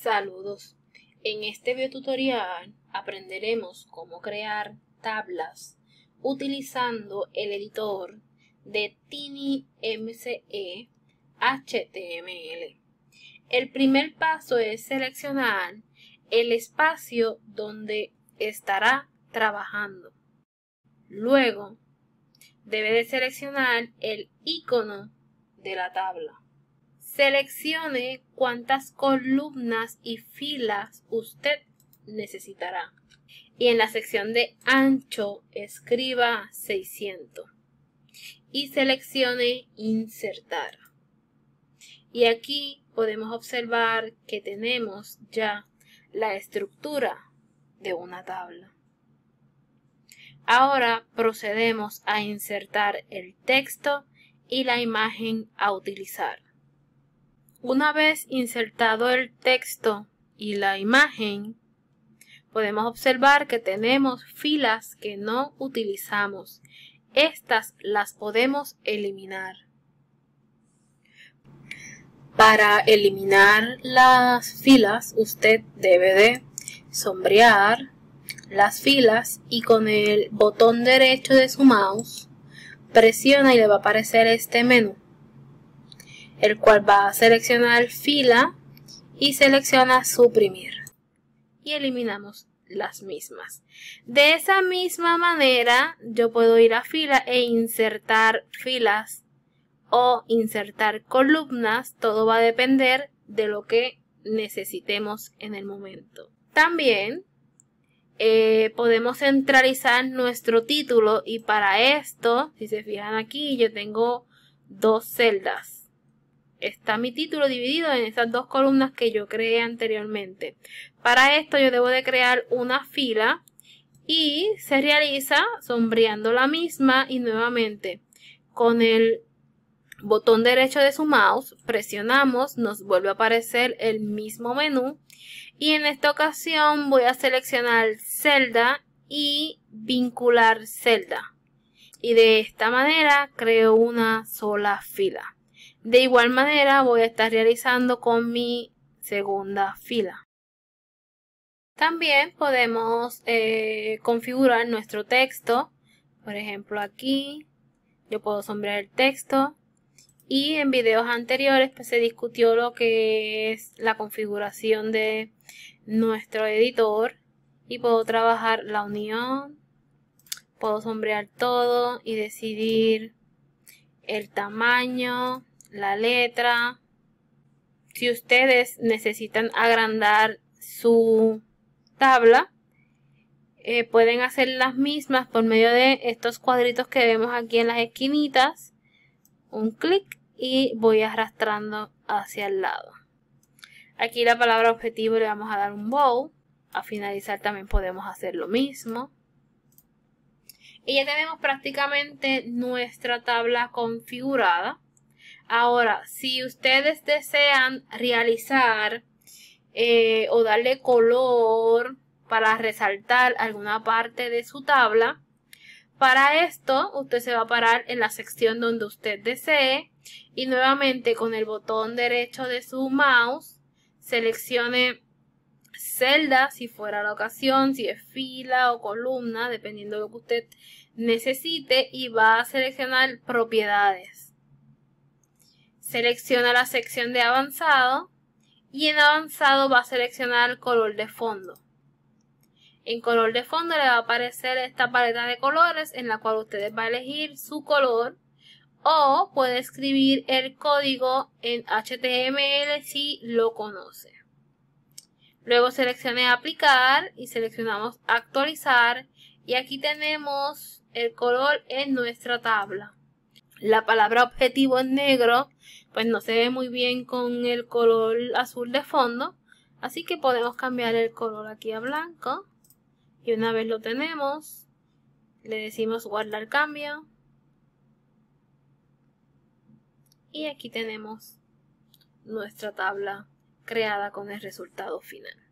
Saludos. En este videotutorial aprenderemos cómo crear tablas utilizando el editor de TinyMCE HTML. El primer paso es seleccionar el espacio donde estará trabajando. Luego, debe de seleccionar el icono de la tabla. Seleccione cuántas columnas y filas usted necesitará. Y en la sección de ancho escriba 600. Y seleccione insertar. Y aquí podemos observar que tenemos ya la estructura de una tabla. Ahora procedemos a insertar el texto y la imagen a utilizar. Una vez insertado el texto y la imagen, podemos observar que tenemos filas que no utilizamos. Estas las podemos eliminar. Para eliminar las filas, usted debe de sombrear las filas y con el botón derecho de su mouse presiona y le va a aparecer este menú el cual va a seleccionar fila y selecciona suprimir y eliminamos las mismas. De esa misma manera yo puedo ir a fila e insertar filas o insertar columnas, todo va a depender de lo que necesitemos en el momento. También eh, podemos centralizar nuestro título y para esto, si se fijan aquí, yo tengo dos celdas está mi título dividido en esas dos columnas que yo creé anteriormente. Para esto yo debo de crear una fila y se realiza sombreando la misma y nuevamente con el botón derecho de su mouse presionamos, nos vuelve a aparecer el mismo menú y en esta ocasión voy a seleccionar celda y vincular celda y de esta manera creo una sola fila. De igual manera voy a estar realizando con mi segunda fila. También podemos eh, configurar nuestro texto. Por ejemplo aquí yo puedo sombrear el texto. Y en videos anteriores pues, se discutió lo que es la configuración de nuestro editor. Y puedo trabajar la unión. Puedo sombrear todo y decidir el tamaño la letra. Si ustedes necesitan agrandar su tabla, eh, pueden hacer las mismas por medio de estos cuadritos que vemos aquí en las esquinitas. Un clic y voy arrastrando hacia el lado. Aquí la palabra objetivo le vamos a dar un bow. A finalizar también podemos hacer lo mismo. Y ya tenemos prácticamente nuestra tabla configurada. Ahora, si ustedes desean realizar eh, o darle color para resaltar alguna parte de su tabla, para esto usted se va a parar en la sección donde usted desee y nuevamente con el botón derecho de su mouse seleccione celda si fuera la ocasión, si es fila o columna, dependiendo de lo que usted necesite y va a seleccionar propiedades. Selecciona la sección de avanzado y en avanzado va a seleccionar el color de fondo. En color de fondo le va a aparecer esta paleta de colores en la cual ustedes van a elegir su color o puede escribir el código en HTML si lo conoce. Luego seleccione aplicar y seleccionamos actualizar y aquí tenemos el color en nuestra tabla. La palabra objetivo en negro pues no se ve muy bien con el color azul de fondo. Así que podemos cambiar el color aquí a blanco. Y una vez lo tenemos, le decimos guardar cambio. Y aquí tenemos nuestra tabla creada con el resultado final.